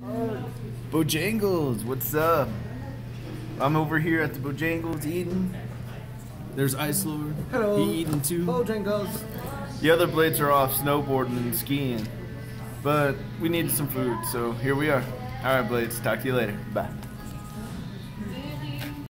Bojangles, what's up? I'm over here at the Bojangles eating. There's Ice Lord. Hello. He eating too. Bojangles. The other blades are off snowboarding and skiing. But we needed some food, so here we are. Alright, Blades, talk to you later. Bye.